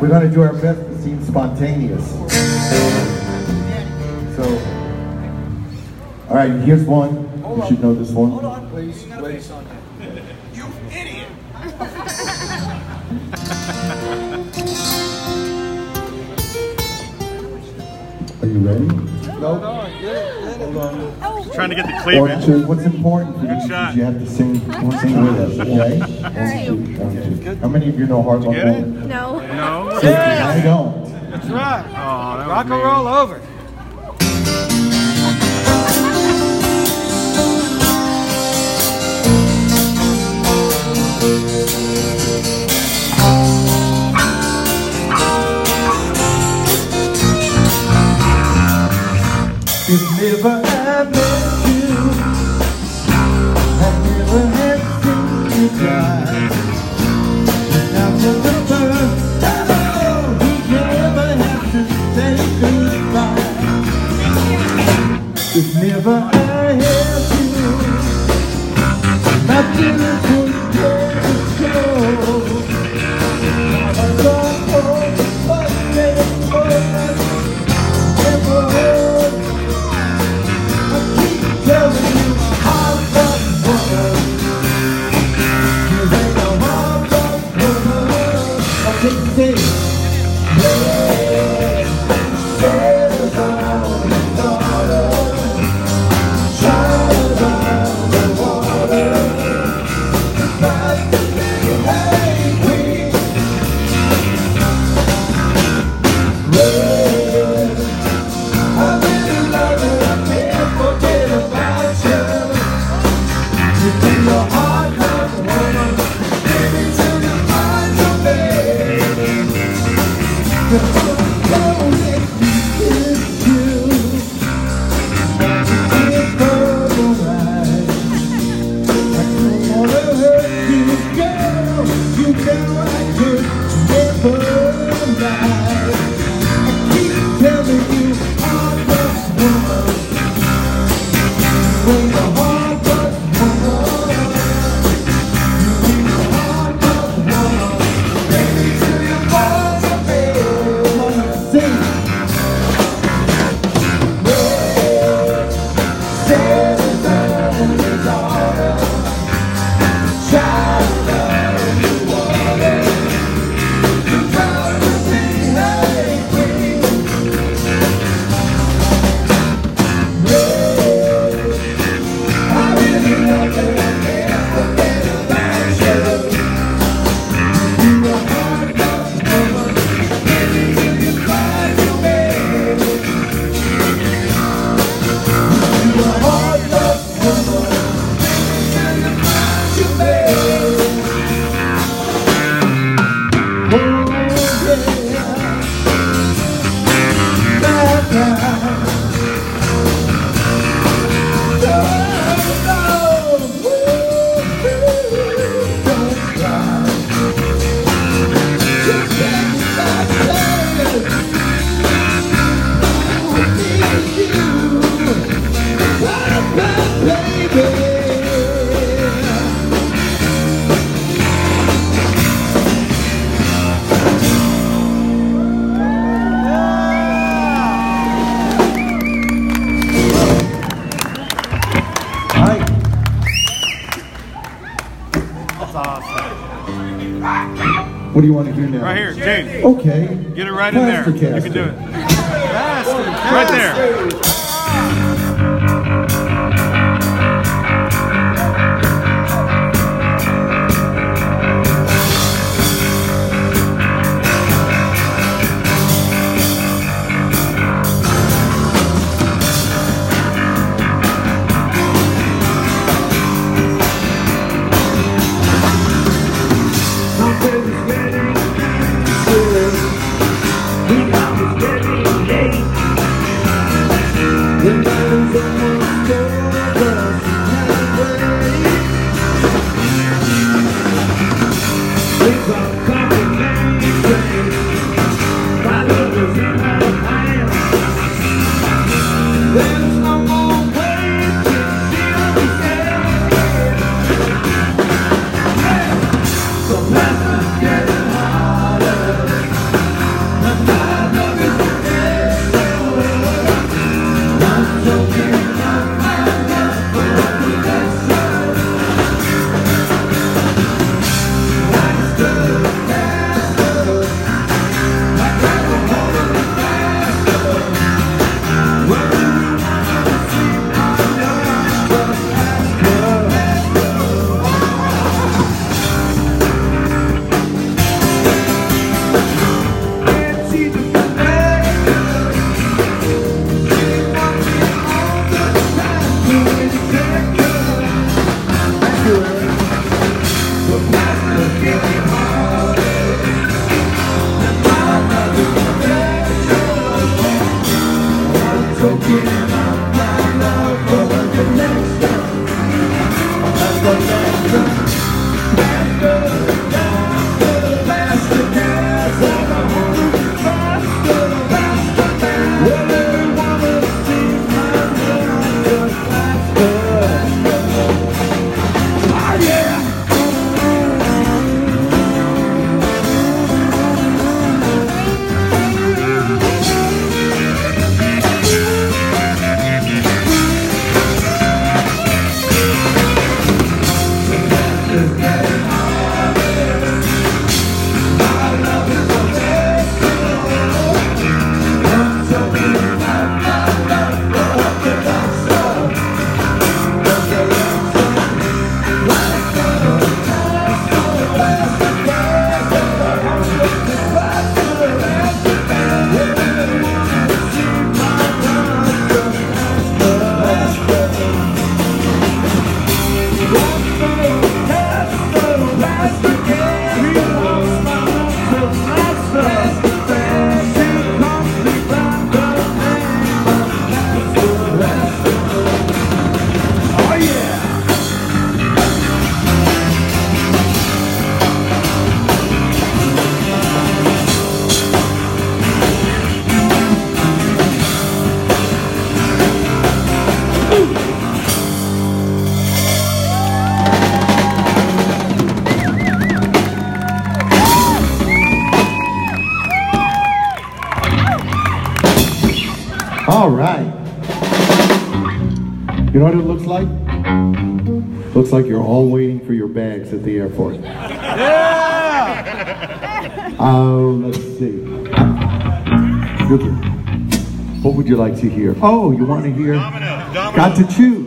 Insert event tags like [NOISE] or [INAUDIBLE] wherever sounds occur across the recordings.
We're going to do our best to seem spontaneous. So, all right, here's one. You should know this one. Hold on, please, please. You idiot! Are you ready? Hold on, get it, get it. Just trying to get the cleave One, two. What's important for you is shot. you have to sing, sing with us, okay? One, two, one, two. How many of you know Hard Luck get it? Moment? No. No? I don't. That's right. Oh, that Rock and roll over. If never I What do you want to do now? Right here, Jane. Okay. Get it right in there. Plaster You can do it. Right there. You know what it looks like? Looks like you're all waiting for your bags at the airport. Yeah! Uh, let's see. What would you like to hear? Oh, you want to hear? Domino, domino. Got to choose.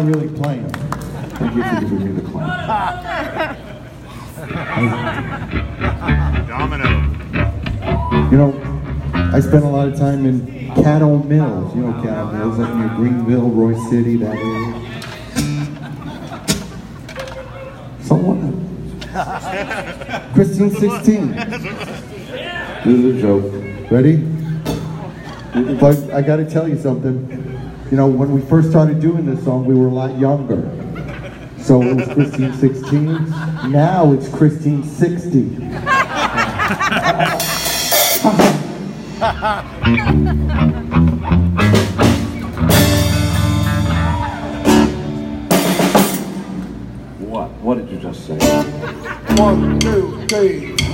Not really playing. Thank you for giving me the clap. Domino. You know, I spent a lot of time in Caddo Mills. You know Caddo Mills, like near Greenville, Royse City, that area. Someone. Christine 16. This is a joke. Ready? But I gotta tell you something. You know, when we first started doing this song, we were a lot younger. So it was Christine 16. Now it's Christine 60. What? What did you just say? One, two, three.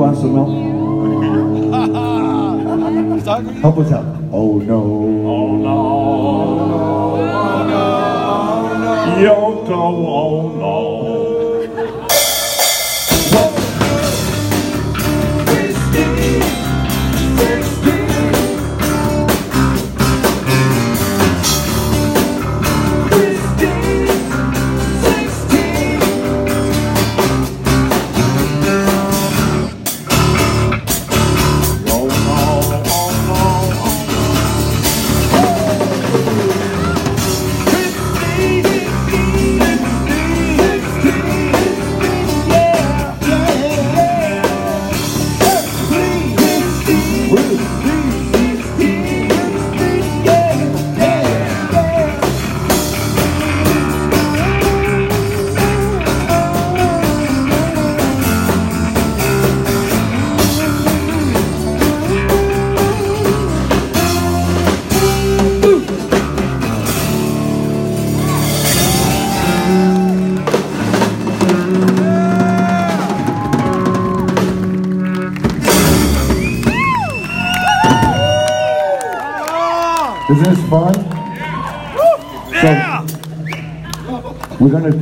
Glass of milk? Help us out. Oh no. Oh no. Yoko, oh no.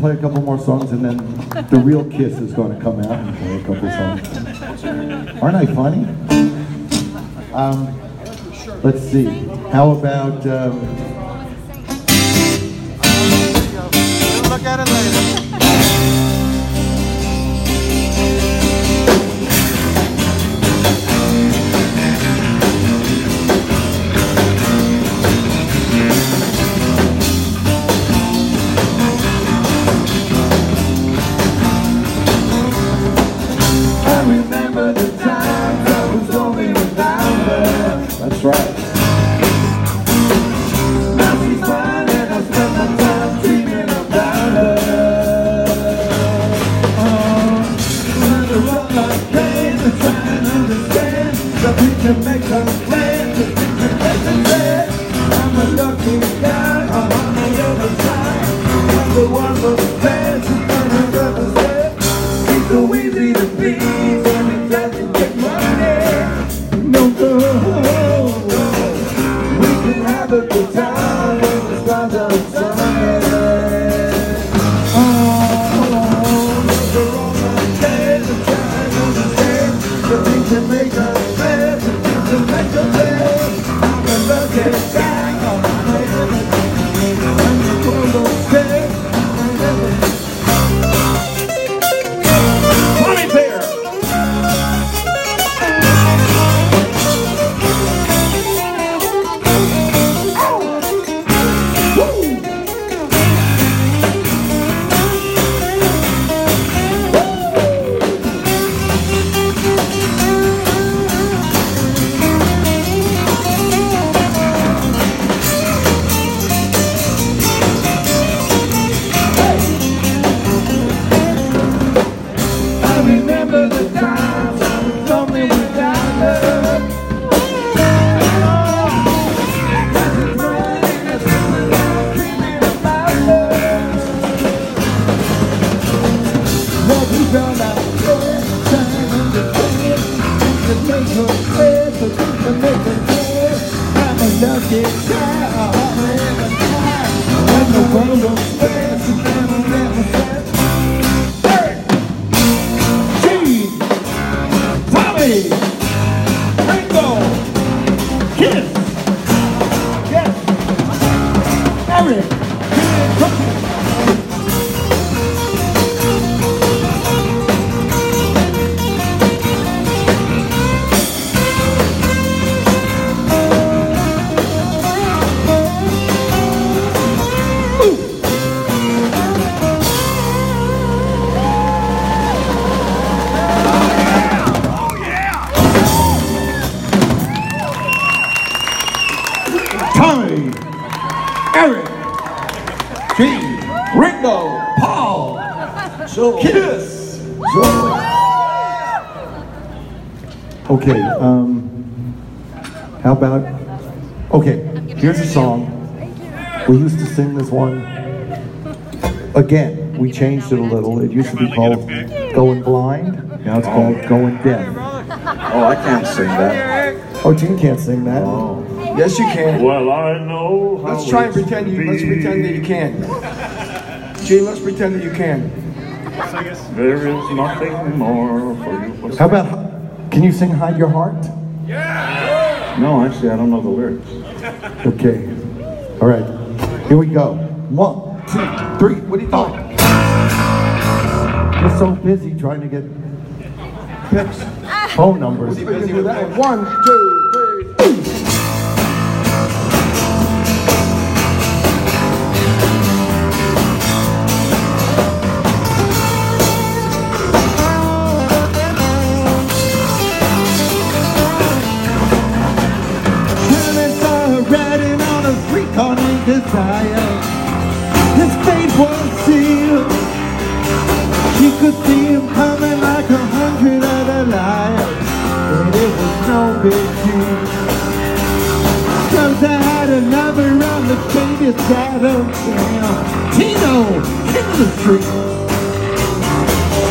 Play a couple more songs and then the real Kiss is going to come out and play a couple songs. Aren't I funny? Um, let's see. How about um, Kiss, Okay, um, how about, okay, here's a song. We used to sing this one. Again, we changed it a little. It used to be called Going Blind. Now it's called Going Deaf. Oh, I can't sing that. Oh, Gene can't sing that. Oh. Yes, you can. Well, I know how Let's try and pretend you. Let's pretend that you can. Gene, let's pretend that you can. There is nothing more for you. How about, can you sing Hide Your Heart? Yeah! No, actually, I don't know the lyrics. Okay. All right. Here we go. One, two, three. What are you doing? You're so busy trying to get Pips. phone numbers. We can do that one. One, two, Desire. His fate was sealed. She could see him coming like a hundred other liars, and it was no big deal. Cause I had a lover on the side of town, Tino, in the street.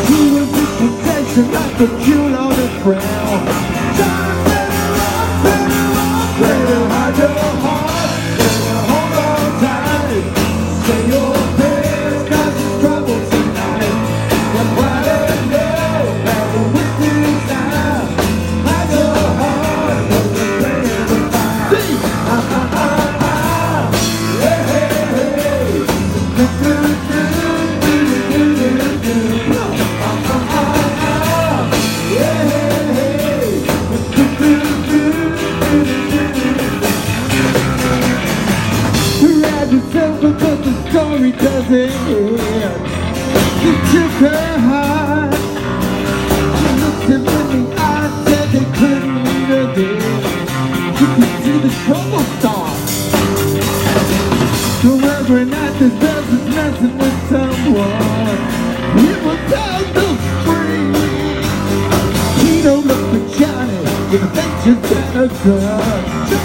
He was in possession like a jewel cry.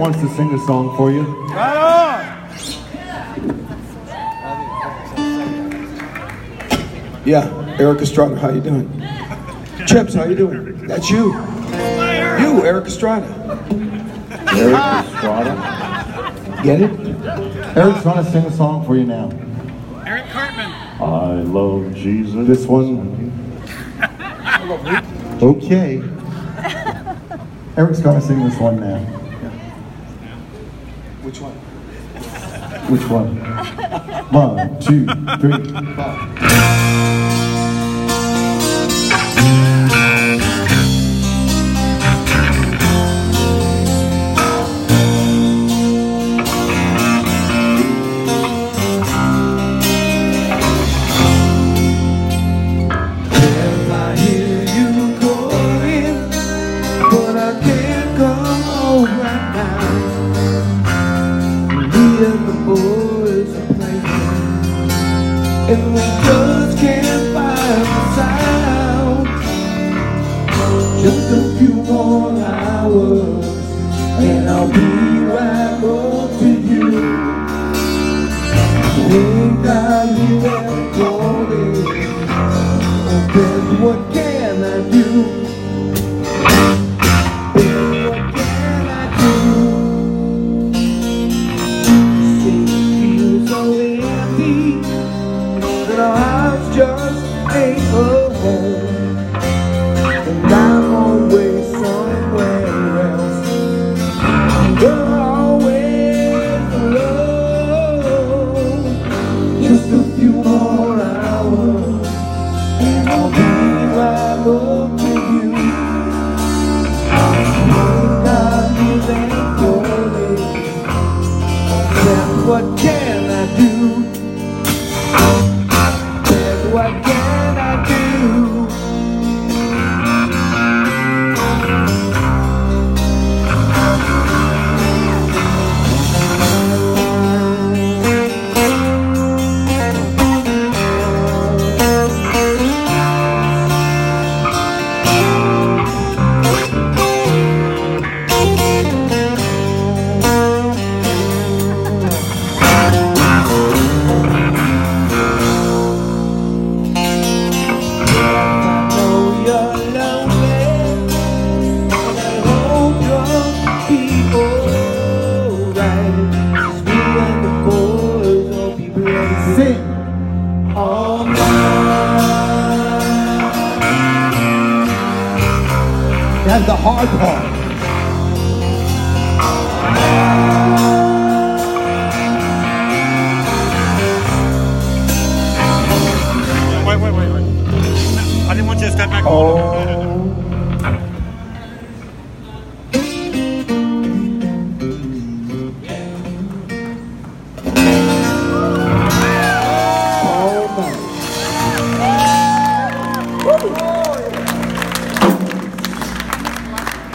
wants to sing a song for you. Right on! Yeah, Erik Estrada, how you doing? Chips, how you doing? That's you. You, Erik Estrada. Erik Estrada? Get it? Eric's gonna sing a song for you now. Eric Cartman. I love Jesus. This one. [LAUGHS] okay. Eric's gonna sing this one now. Which one? Which one? one, two, three, five. There's what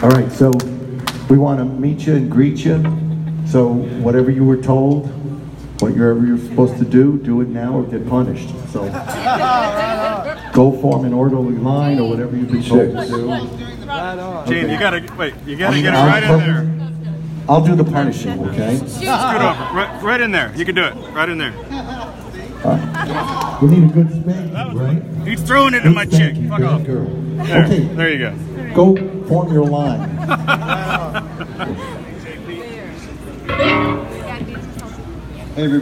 All right, so we want to meet you and greet you. So whatever you were told, whatever you're supposed to do, do it now or get punished. So [LAUGHS] go form an orderly line or whatever you've been told to do. Gene, you gotta wait. You gotta I mean, get it I'll right in there. I'll do the punishing, okay? Scoot over. Right, right in there. You can do it. Right in there. We need a good spanking, right? He's throwing it at Good my chick. Fuck off. girl. There. Okay, There you go. go form your line. [LAUGHS] Hey, everybody.